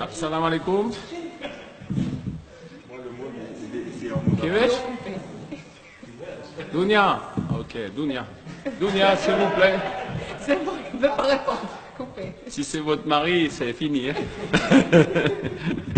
Assalamu alaikum. كيفاش؟ Dunia. Ok, Dunia. Dunia, s'il vous plaît. C'est bon, ne pas répondre. Coupé. Si c'est votre mari, c'est fini. hein.